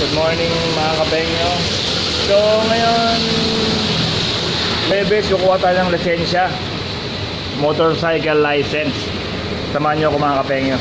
Good morning mga kapengyo. So ngayon, Bebes, kukuha tayo ng lisensya. Motorcycle license. Samahan niyo ako mga kapengyo.